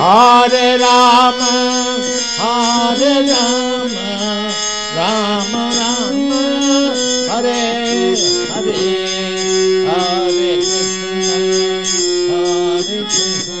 Hare Rama, Hare Rama, Rama Rama, Hare Hare, Hare Krishna, Hare Krishna.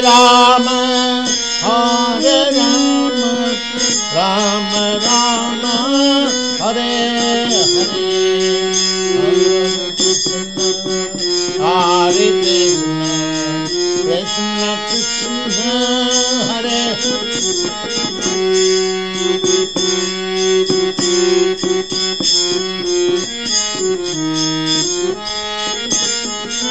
Ram.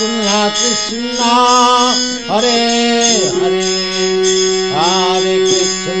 Krishna Krishna, Hare Hare. Hare Krishna.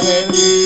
Aleluia.